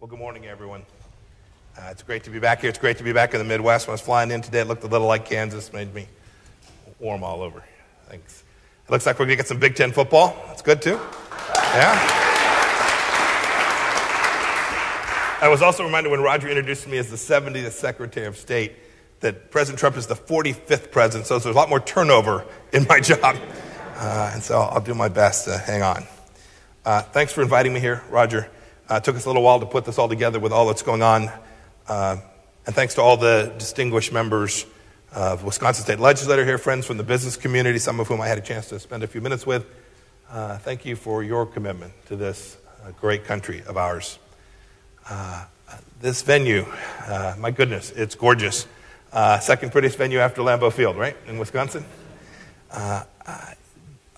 Well, good morning, everyone. Uh, it's great to be back here. It's great to be back in the Midwest. When I was flying in today, it looked a little like Kansas, made me warm all over. Thanks. It looks like we're going to get some Big Ten football. That's good, too. Yeah. I was also reminded when Roger introduced me as the 70th Secretary of State that President Trump is the 45th president, so there's a lot more turnover in my job. Uh, and so I'll do my best to hang on. Uh, thanks for inviting me here, Roger. Uh, it took us a little while to put this all together with all that's going on. Uh, and thanks to all the distinguished members of Wisconsin State Legislature here, friends from the business community, some of whom I had a chance to spend a few minutes with. Uh, thank you for your commitment to this uh, great country of ours. Uh, this venue, uh, my goodness, it's gorgeous. Second prettiest venue after Lambeau Field, right, in Wisconsin?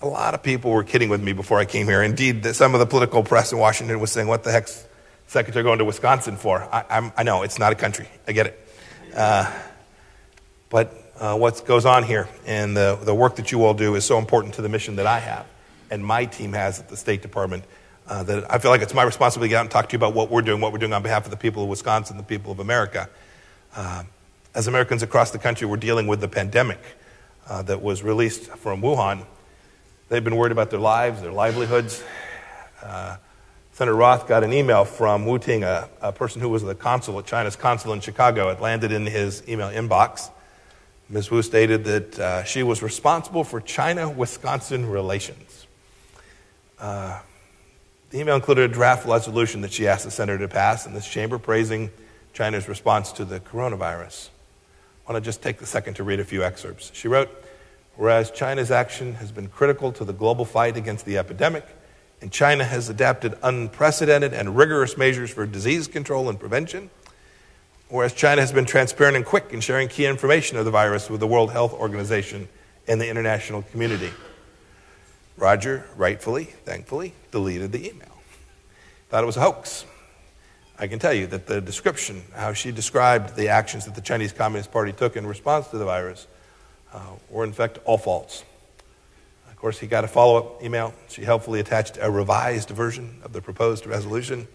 A lot of people were kidding with me before I came here. Indeed, some of the political press in Washington was saying, What the heck's Secretary going to Wisconsin for? I, I know, it's not a country. I get it. Uh, but uh, what goes on here and the, the work that you all do is so important to the mission that I have and my team has at the State Department uh, that I feel like it's my responsibility to get out and talk to you about what we're doing, what we're doing on behalf of the people of Wisconsin, the people of America. Uh, as Americans across the country, we're dealing with the pandemic uh, that was released from Wuhan. They've been worried about their lives, their livelihoods. Uh, Senator Roth got an email from Wu Ting, a, a, person who was the consul China's consul in Chicago. It landed in his email inbox. Ms. Wu stated that uh, she was responsible for China Wisconsin relations. Uh, the email included a draft resolution that she asked the senator to pass in this chamber praising China's response to the coronavirus. I want to just take a second to read a few excerpts. She wrote, Whereas China's action has been critical to the global fight against the epidemic, and China has adapted unprecedented and rigorous measures for disease control and prevention, whereas China has been transparent and quick in sharing key information of the virus with the World Health Organization and the international community. Roger, rightfully, thankfully, deleted the email. Thought it was a hoax. I can tell you that the description, how she described the actions that the Chinese Communist Party took in response to the virus, uh, were in fact all false. Of course, he got a follow up email. She helpfully attached a revised version of the proposed resolution.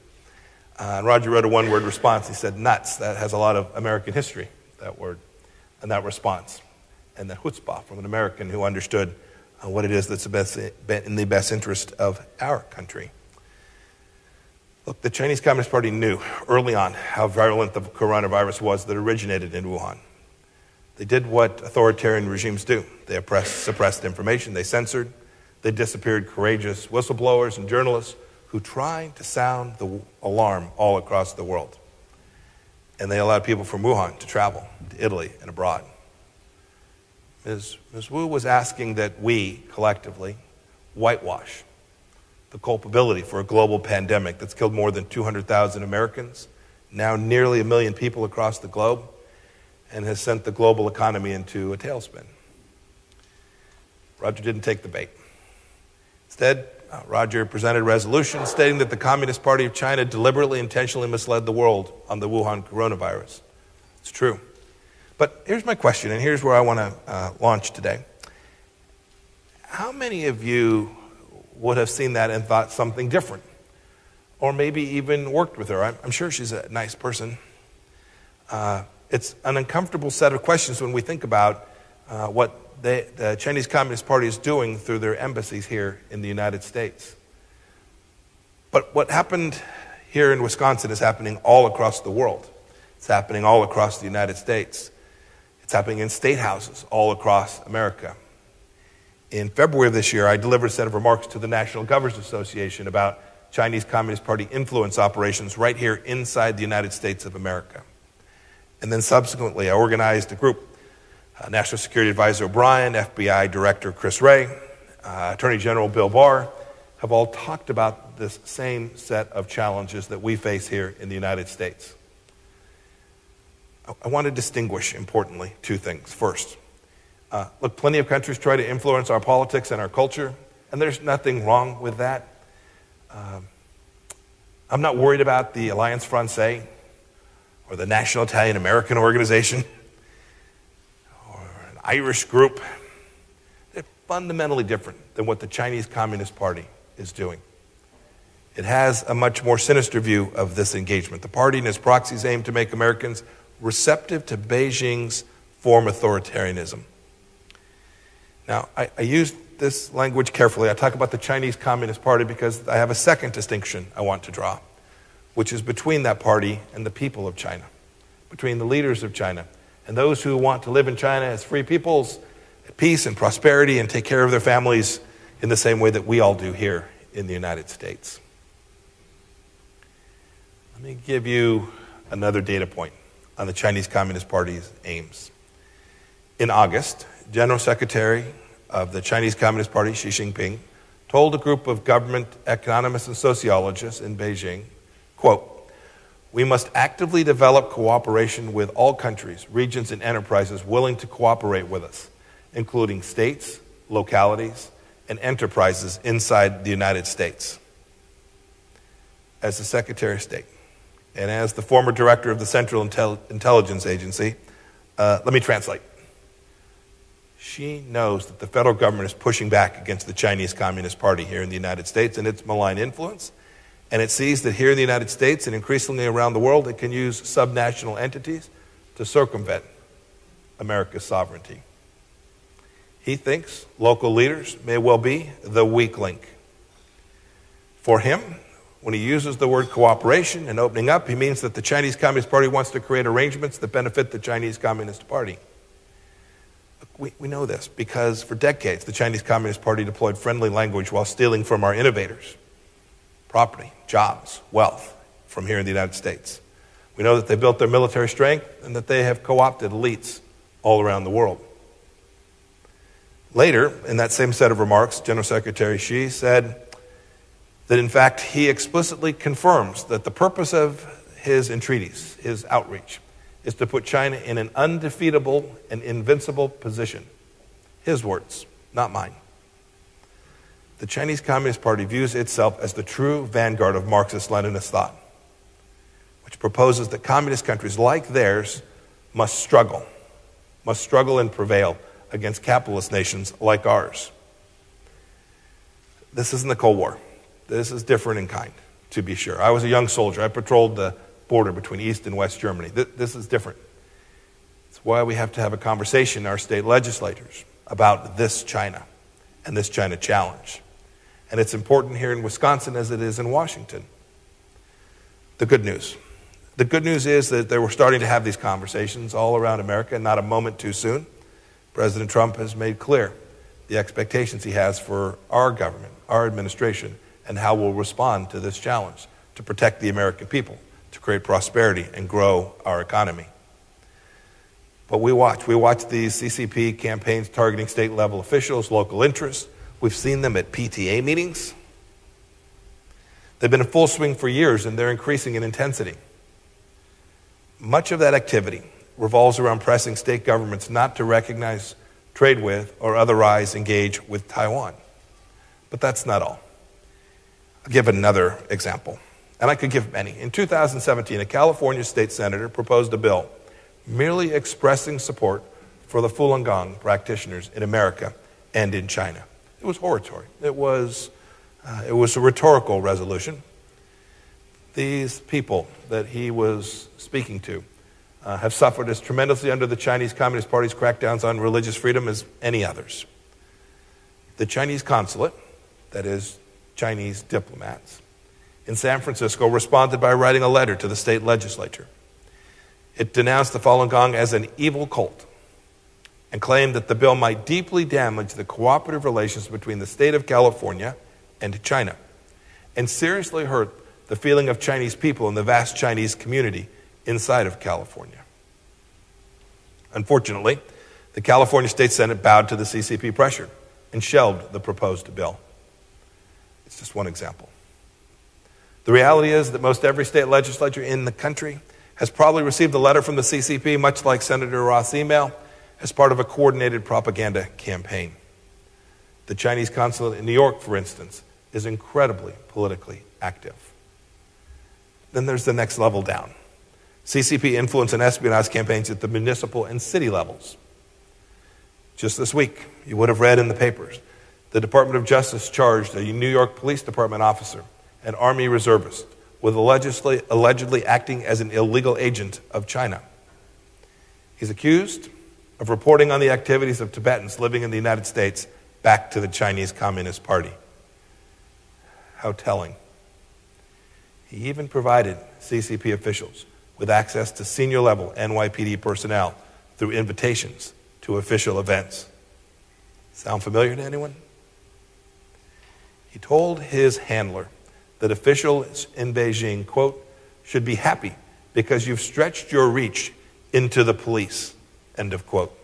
Uh, and Roger wrote a one word response. He said, nuts. That has a lot of American history, that word, and that response. And the chutzpah from an American who understood uh, what it is that's best, in the best interest of our country. Look, the Chinese Communist Party knew early on how virulent the coronavirus was that originated in Wuhan. They did what authoritarian regimes do they oppressed, suppressed information, they censored, they disappeared courageous whistleblowers and journalists who tried to sound the alarm all across the world. And they allowed people from Wuhan to travel to Italy and abroad. Ms. Ms. Wu was asking that we collectively whitewash the culpability for a global pandemic that's killed more than 200,000 Americans, now nearly a million people across the globe, and has sent the global economy into a tailspin. Roger didn't take the bait. Instead, uh, Roger presented a resolution stating that the Communist Party of China deliberately, intentionally misled the world on the Wuhan coronavirus. It's true. But here's my question, and here's where I want to uh, launch today. How many of you would have seen that and thought something different? Or maybe even worked with her? I'm, I'm sure she's a nice person. Uh, it's an uncomfortable set of questions when we think about uh, what they, the Chinese Communist Party is doing through their embassies here in the United States. But what happened here in Wisconsin is happening all across the world. It's happening all across the United States. It's happening in state houses all across America. In February of this year, I delivered a set of remarks to the National Governors Association about Chinese Communist Party influence operations right here inside the United States of America. And then subsequently, I organized a group uh, National Security Advisor O'Brien, FBI Director Chris Wray, uh, Attorney General Bill Barr have all talked about this same set of challenges that we face here in the United States. I want to distinguish, importantly, two things. First, uh, look, plenty of countries try to influence our politics and our culture, and there's nothing wrong with that. Um, I'm not worried about the Alliance Francaise or the National Italian American Organization or an Irish group. They're fundamentally different than what the Chinese Communist Party is doing. It has a much more sinister view of this engagement. The party and its proxies aim to make Americans receptive to Beijing's form authoritarianism. Now, I, I use this language carefully. I talk about the Chinese Communist Party because I have a second distinction I want to draw, which is between that party and the people of China, between the leaders of China and those who want to live in China as free peoples, at peace and prosperity, and take care of their families in the same way that we all do here in the United States. Let me give you another data point on the Chinese Communist Party's aims. In August, General Secretary of the Chinese Communist Party, Xi Jinping, told a group of government economists and sociologists in Beijing, quote, we must actively develop cooperation with all countries, regions, and enterprises willing to cooperate with us, including states, localities, and enterprises inside the United States. As the Secretary of State and as the former director of the Central Intel- Intelligence Agency, uh, let me translate. Xi knows that the federal government is pushing back against the Chinese Communist Party here in the United States and its malign influence. And it sees that here in the United States and increasingly around the world, it can use subnational entities to circumvent America's sovereignty. He thinks local leaders may well be the weak link. For him, when he uses the word cooperation and opening up, he means that the Chinese Communist Party wants to create arrangements that benefit the Chinese Communist Party. We, we know this because for decades the Chinese Communist Party deployed friendly language while stealing from our innovators property, jobs, wealth from here in the United States. We know that they built their military strength and that they have co opted elites all around the world. Later, in that same set of remarks, General Secretary Xi said that in fact he explicitly confirms that the purpose of his entreaties, his outreach, is to put China in an undefeatable and invincible position. His words, not mine. The Chinese Communist Party views itself as the true vanguard of Marxist Leninist thought, which proposes that communist countries like theirs must struggle, must struggle and prevail against capitalist nations like ours. This isn't the Cold War. This is different in kind, to be sure. I was a young soldier. I patrolled the border between East and West Germany. This is different. It's why we have to have a conversation in our state legislators about this China and this China challenge. And it's important here in Wisconsin as it is in Washington. The good news. The good news is that they were starting to have these conversations all around America, and not a moment too soon. President Trump has made clear the expectations he has for our government, our administration, and how we'll respond to this challenge to protect the American people to create prosperity and grow our economy. But we watch. We watch these CCP campaigns targeting state level officials, local interests. We've seen them at PTA meetings. They've been in full swing for years and they're increasing in intensity. Much of that activity revolves around pressing state governments not to recognize, trade with, or otherwise engage with Taiwan. But that's not all. I'll give another example and I could give many. In 2017, a California state senator proposed a bill merely expressing support for the Falun Gong practitioners in America and in China. It was oratory. It was, uh, it was a rhetorical resolution. These people that he was speaking to uh, have suffered as tremendously under the Chinese Communist Party's crackdowns on religious freedom as any others. The Chinese consulate, that is, Chinese diplomats, in San Francisco responded by writing a letter to the state legislature. It denounced the Falun Gong as an evil cult and claimed that the bill might deeply damage the cooperative relations between the state of California and China and seriously hurt the feeling of Chinese people in the vast Chinese community inside of California. Unfortunately, the California State Senate bowed to the CCP pressure and shelved the proposed bill. It's just one example. The reality is that most every state legislature in the country has probably received a letter from the CCP, much like Senator Roth's email, as part of a coordinated propaganda campaign. The Chinese consulate in New York, for instance, is incredibly politically active. Then there's the next level down CCP influence and espionage campaigns at the municipal and city levels. Just this week, you would have read in the papers the Department of Justice charged a New York Police Department officer an army reservist, with allegedly, allegedly acting as an illegal agent of China. He's accused of reporting on the activities of Tibetans living in the United States back to the Chinese Communist Party. How telling. He even provided CCP officials with access to senior level NYPD personnel through invitations to official events. Sound familiar to anyone? He told his handler that officials in Beijing, quote, should be happy because you've stretched your reach into the police, end of quote.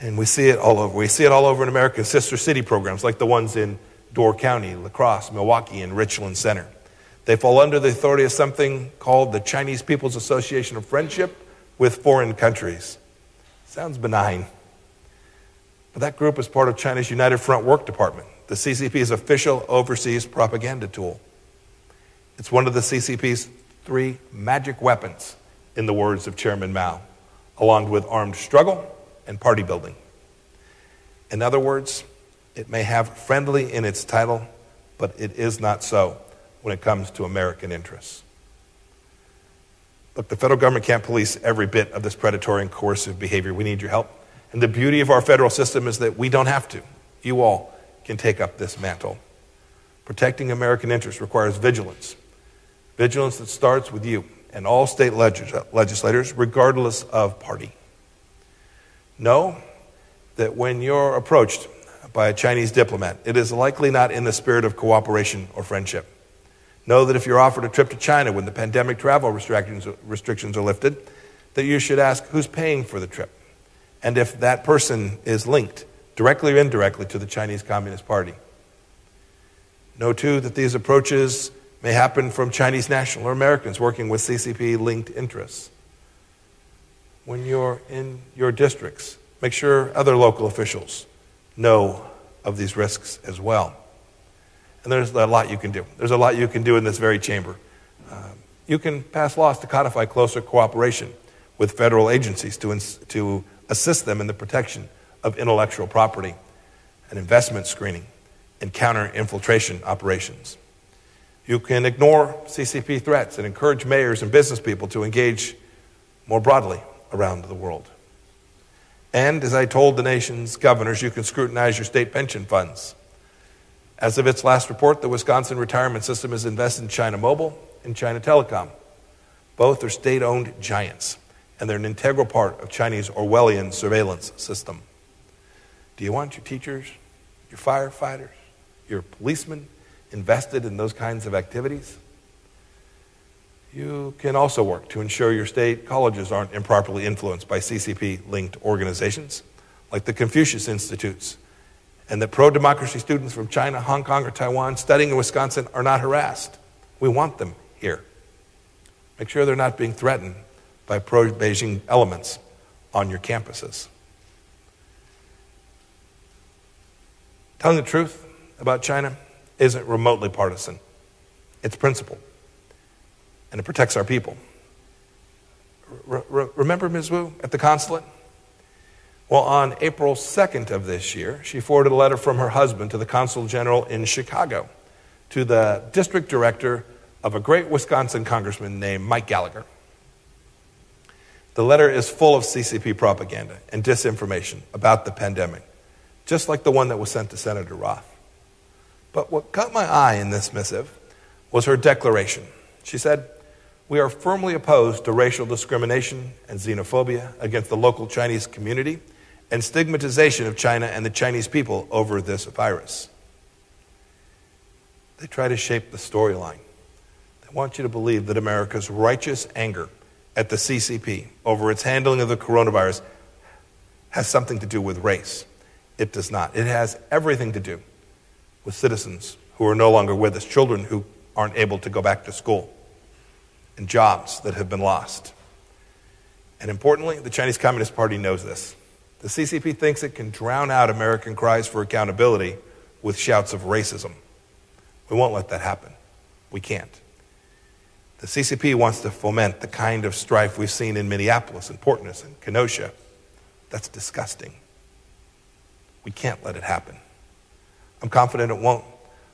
And we see it all over. We see it all over in America, sister city programs like the ones in Door County, La Crosse, Milwaukee, and Richland Center. They fall under the authority of something called the Chinese People's Association of Friendship with Foreign Countries. Sounds benign. But that group is part of China's United Front Work Department, the CCP's official overseas propaganda tool. It's one of the CCP's three magic weapons, in the words of Chairman Mao, along with armed struggle and party building. In other words, it may have friendly in its title, but it is not so when it comes to American interests. Look, the federal government can't police every bit of this predatory and coercive behavior. We need your help. And the beauty of our federal system is that we don't have to. You all can take up this mantle. Protecting American interests requires vigilance. Vigilance that starts with you and all state legislators, regardless of party. Know that when you're approached by a Chinese diplomat, it is likely not in the spirit of cooperation or friendship. Know that if you're offered a trip to China when the pandemic travel restrictions, restrictions are lifted, that you should ask who's paying for the trip and if that person is linked, directly or indirectly, to the Chinese Communist Party. Know, too, that these approaches may happen from Chinese national or Americans working with CCP linked interests. When you're in your districts, make sure other local officials know of these risks as well. And there's a lot you can do. There's a lot you can do in this very chamber. Uh, you can pass laws to codify closer cooperation with federal agencies to, ins- to assist them in the protection of intellectual property and investment screening and counter infiltration operations. You can ignore CCP threats and encourage mayors and business people to engage more broadly around the world. And as I told the nation's governors, you can scrutinize your state pension funds. As of its last report, the Wisconsin retirement system is invested in China Mobile and China Telecom. Both are state owned giants and they're an integral part of Chinese Orwellian surveillance system. Do you want your teachers, your firefighters, your policemen invested in those kinds of activities? You can also work to ensure your state colleges aren't improperly influenced by CCP linked organizations like the Confucius Institutes, and that pro democracy students from China, Hong Kong, or Taiwan studying in Wisconsin are not harassed. We want them here. Make sure they're not being threatened by pro Beijing elements on your campuses. Telling the truth about China isn't remotely partisan, it's principle, and it protects our people. remember Ms. Wu at the consulate? Well, on April 2nd of this year, she forwarded a letter from her husband to the consul general in Chicago to the district director of a great Wisconsin congressman named Mike Gallagher. The letter is full of CCP propaganda and disinformation about the pandemic, just like the one that was sent to Senator Roth. But what caught my eye in this missive was her declaration. She said, We are firmly opposed to racial discrimination and xenophobia against the local Chinese community and stigmatization of China and the Chinese people over this virus. They try to shape the storyline. They want you to believe that America's righteous anger at the CCP over its handling of the coronavirus has something to do with race. It does not. It has everything to do with citizens who are no longer with us, children who aren't able to go back to school, and jobs that have been lost. And importantly, the Chinese Communist Party knows this. The CCP thinks it can drown out American cries for accountability with shouts of racism. We won't let that happen. We can't. The CCP wants to foment the kind of strife we've seen in Minneapolis and Portland and Kenosha. That's disgusting. We can't let it happen. I'm confident it won't.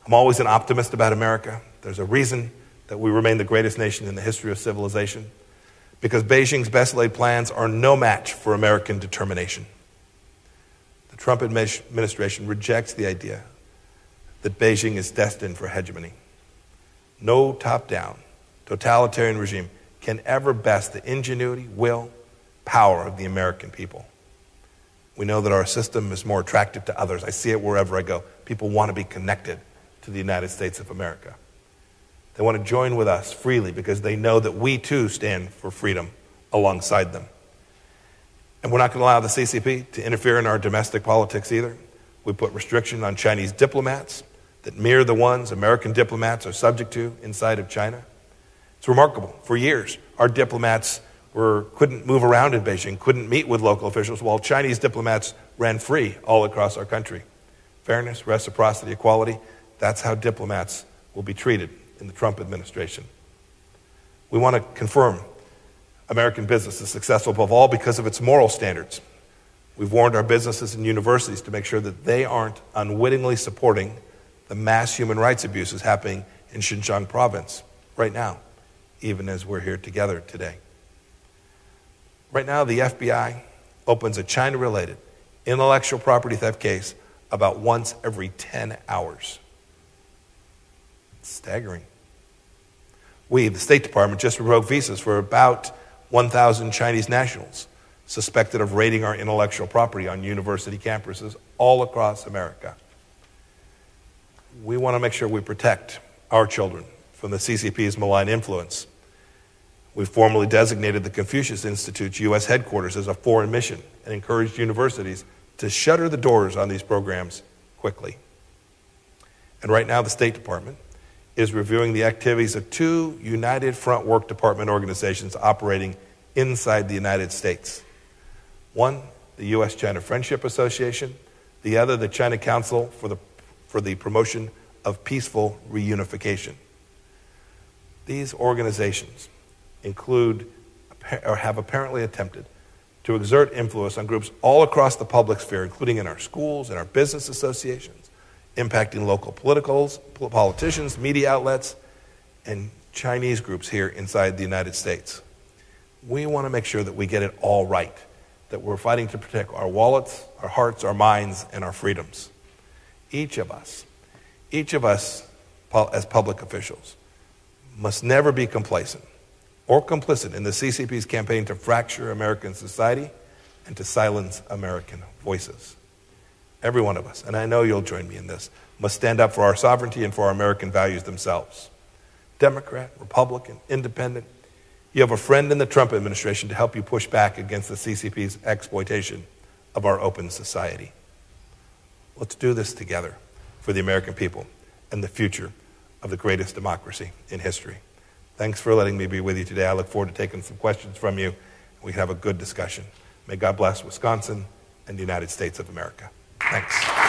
I'm always an optimist about America. There's a reason that we remain the greatest nation in the history of civilization because Beijing's best laid plans are no match for American determination. The Trump administration rejects the idea that Beijing is destined for hegemony. No top down, totalitarian regime can ever best the ingenuity, will, power of the American people. We know that our system is more attractive to others. I see it wherever I go. People want to be connected to the United States of America. They want to join with us freely because they know that we too stand for freedom alongside them. And we're not going to allow the CCP to interfere in our domestic politics either. We put restriction on Chinese diplomats that mirror the ones American diplomats are subject to inside of China. It's remarkable. For years, our diplomats were, couldn't move around in Beijing, couldn't meet with local officials, while Chinese diplomats ran free all across our country. Fairness, reciprocity, equality, that's how diplomats will be treated in the Trump administration. We want to confirm American business is successful above all because of its moral standards. We've warned our businesses and universities to make sure that they aren't unwittingly supporting the mass human rights abuses happening in Xinjiang province right now, even as we're here together today. Right now, the FBI opens a China related intellectual property theft case about once every 10 hours. It's Staggering. We, the State Department, just revoked visas for about 1,000 Chinese nationals suspected of raiding our intellectual property on university campuses all across America. We want to make sure we protect our children from the CCP's malign influence. We formally designated the Confucius Institute's U.S. headquarters as a foreign mission and encouraged universities to shutter the doors on these programs quickly. And right now, the State Department is reviewing the activities of two United Front Work Department organizations operating inside the United States. One, the U.S. China Friendship Association, the other, the China Council for the, for the Promotion of Peaceful Reunification. These organizations include or have apparently attempted to exert influence on groups all across the public sphere, including in our schools and our business associations impacting local politicals, politicians, media outlets, and Chinese groups here inside the United States. We want to make sure that we get it all right, that we're fighting to protect our wallets, our hearts, our minds, and our freedoms. Each of us, each of us as public officials, must never be complacent or complicit in the CCP's campaign to fracture American society and to silence American voices. Every one of us, and I know you'll join me in this, must stand up for our sovereignty and for our American values themselves. Democrat, Republican, Independent, you have a friend in the Trump administration to help you push back against the CCP's exploitation of our open society. Let's do this together for the American people and the future of the greatest democracy in history. Thanks for letting me be with you today. I look forward to taking some questions from you. We can have a good discussion. May God bless Wisconsin and the United States of America. Thanks.